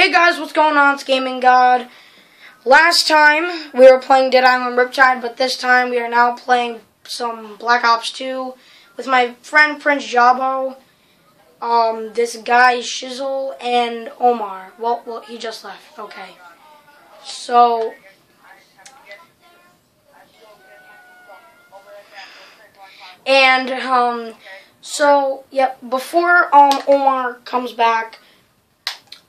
Hey guys, what's going on? It's Gaming God. Last time we were playing Dead Island Riptide, but this time we are now playing some Black Ops 2 with my friend Prince Jabo, um, this guy Shizzle, and Omar. Well, well, he just left. Okay. So, and um, so yep. Before um Omar comes back,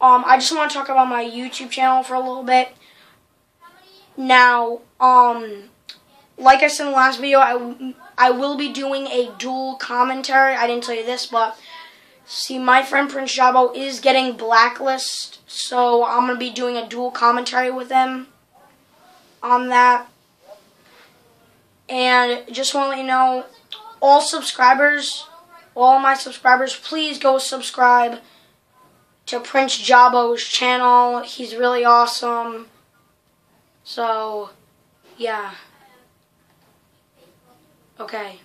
um, I just want to talk about my YouTube channel for a little bit. Now, um, like I said in the last video, I, I will be doing a dual commentary. I didn't tell you this, but see, my friend Prince Jabo is getting blacklist, so I'm going to be doing a dual commentary with him on that. And just want to let you know, all subscribers, all my subscribers, please go subscribe to Prince Jabo's channel. He's really awesome. So, yeah. Okay.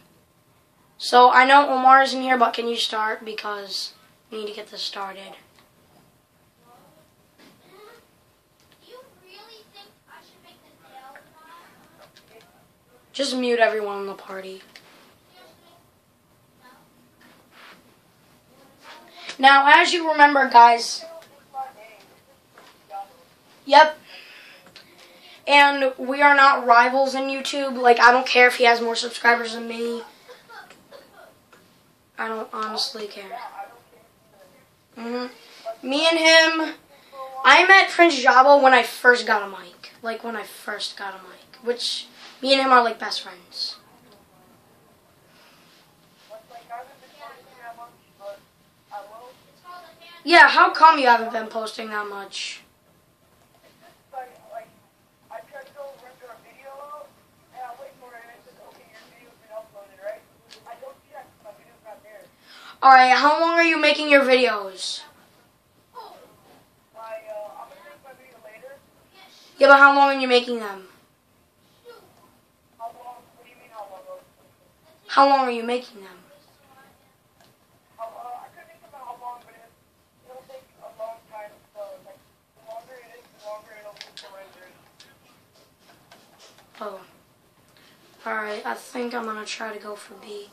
So, I know Omar is in here, but can you start? Because we need to get this started. Just mute everyone in the party. Now, as you remember, guys. Yep. And we are not rivals in YouTube. Like, I don't care if he has more subscribers than me. I don't honestly care. Mm hmm Me and him, I met Prince Jabo when I first got a mic. Like, when I first got a mic. Which, me and him are like best friends. Yeah, how come you haven't been posting that much? Alright, how long are you making your videos? Yeah, but how long are you making them? How long are you making them? Oh. Alright, I think I'm gonna try to go for B.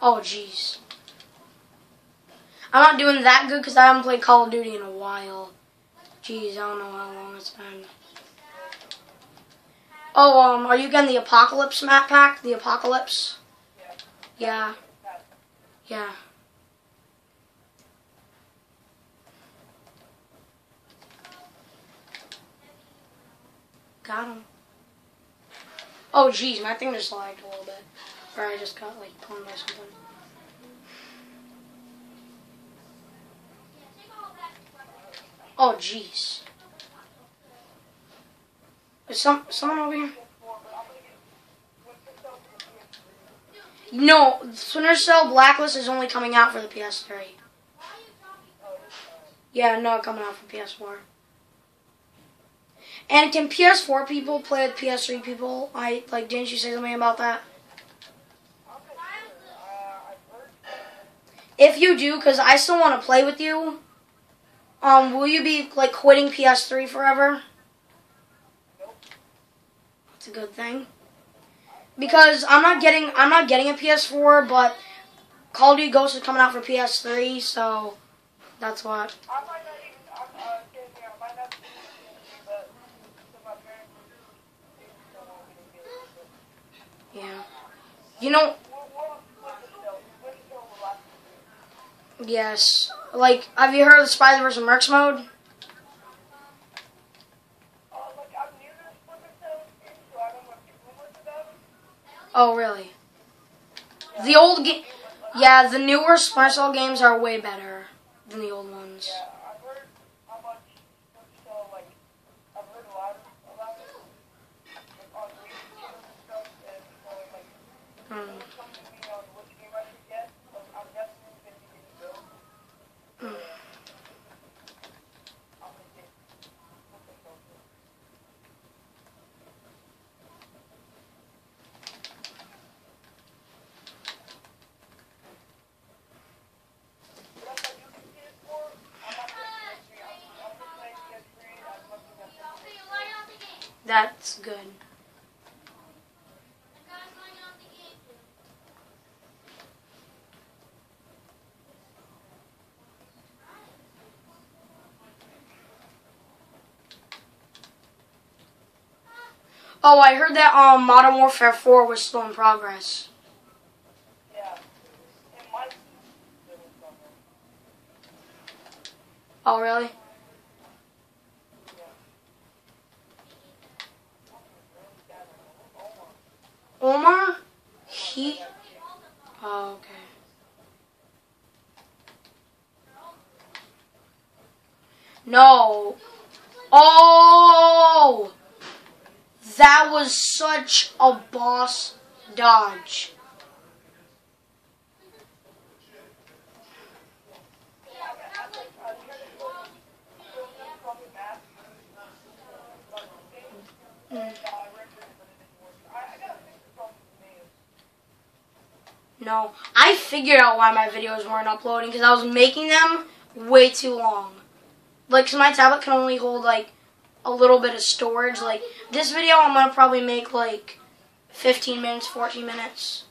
Oh, jeez. I'm not doing that good because I haven't played Call of Duty in a while. Jeez, I don't know how long it's been. Oh, um, are you getting the Apocalypse map pack? The Apocalypse? Yeah. Yeah. Got. Oh, jeez, my thing just lagged a little bit. Or I just got, like, pwned by something. Oh, jeez. Is some, someone over here? No, Splinter Cell Blacklist is only coming out for the PS3. Yeah, no, coming out for PS4. And can PS4 people play with PS3 people? I like. Didn't you say something about that? If you do, because I still want to play with you, um, will you be like quitting PS3 forever? That's a good thing. Because I'm not getting I'm not getting a PS4, but Call of Duty Ghost is coming out for PS3, so that's what. You know. Yes. Like, have you heard of the Spies vs. Mercs mode? Oh, really? The old game. Yeah, the newer Splinter Cell games are way better than the old ones. That's good. Oh, I heard that um Modern Warfare 4 was still in progress. Yeah. It might be doing something. Oh, really? Omar? He? Oh, okay. No. Oh! That was such a boss dodge. No, I figured out why my videos weren't uploading because I was making them way too long. Like, cause my tablet can only hold like a little bit of storage. Like this video, I'm gonna probably make like 15 minutes, 14 minutes.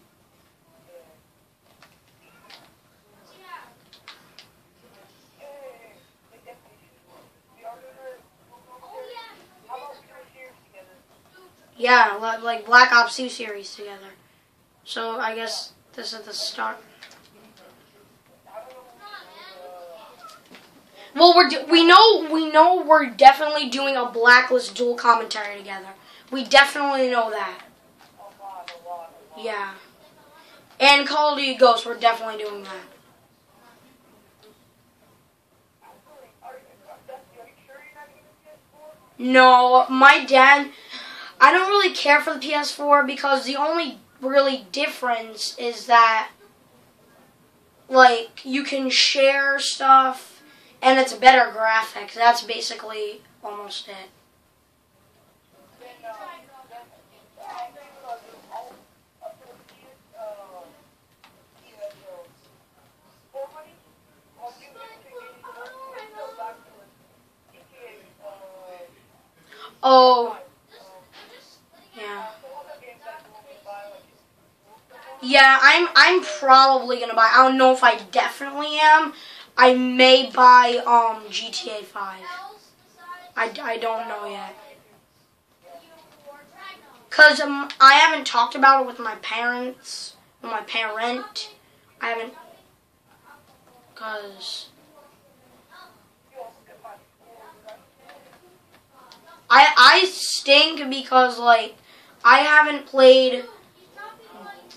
Yeah, like Black Ops 2 series together. So I guess this is the start. Well, we're we know we know we're definitely doing a Blacklist dual commentary together. We definitely know that. Yeah. And Call of Duty Ghosts, we're definitely doing that. No, my dad. I don't really care for the PS4 because the only really difference is that, like, you can share stuff and it's a better graphics. That's basically almost it. Oh, yeah. Yeah, I'm I'm probably gonna buy. I don't know if I definitely am. I may buy um GTA 5. I, I don't know yet. Cause um I haven't talked about it with my parents, with my parent. I haven't. Cause I I stink because like I haven't played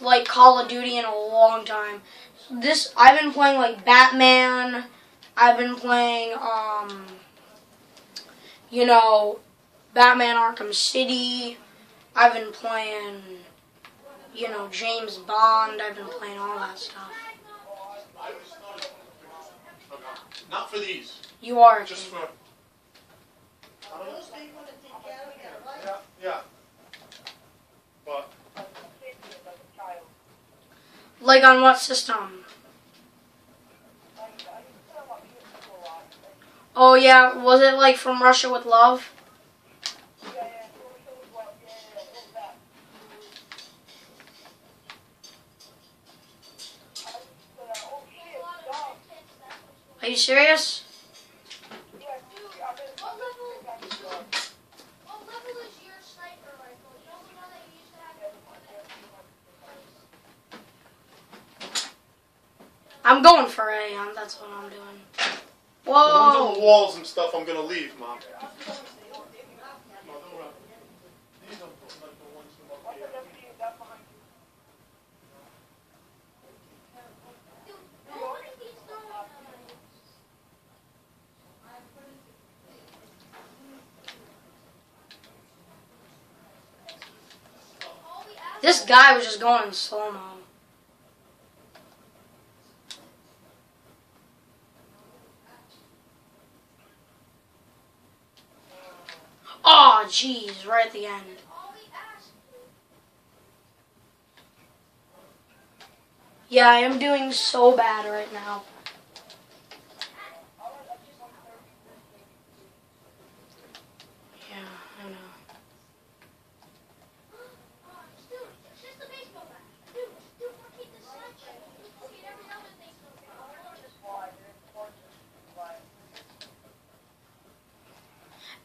like Call of Duty in a long time. This I've been playing like Batman. I've been playing um you know Batman Arkham City. I've been playing you know James Bond. I've been playing all that stuff. Not for these, You are just for. Yeah, yeah. Like on what system? Oh yeah, was it like from Russia with Love? Are you serious? I'm going for A. um, That's what I'm doing. the ones on Whoa! the walls and stuff, I'm gonna leave, mom. No, they're, These are like the ones from up here. This guy was just going slow mo. Oh, jeez, right at the end. Yeah, I am doing so bad right now. Yeah, I know.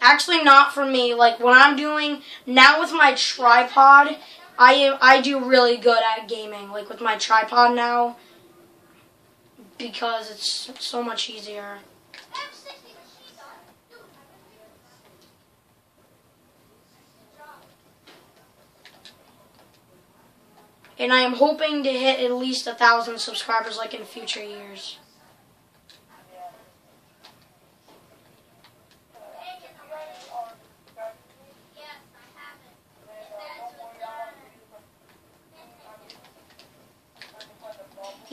Actually, not for me. Like when I'm doing now with my tripod, I I do really good at gaming. Like with my tripod now, because it's so much easier. And I am hoping to hit at least a thousand subscribers like in future years.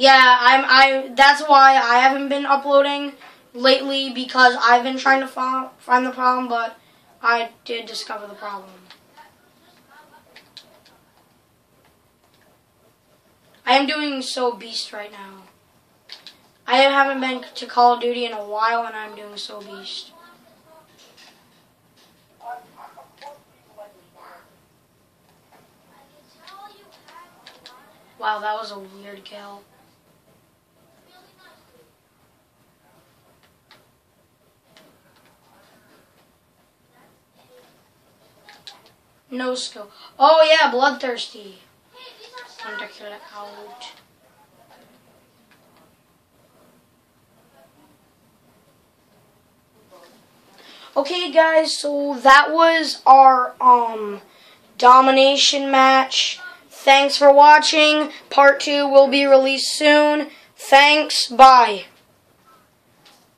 Yeah, I'm I that's why I haven't been uploading lately because I've been trying to find find the problem, but I did discover the problem. I am doing so beast right now. I haven't been to Call of Duty in a while and I'm doing so beast. Wow, that was a weird kill. No skill. Oh yeah, bloodthirsty. Out. Okay guys, so that was our um domination match. Thanks for watching. Part 2 will be released soon. Thanks. Bye.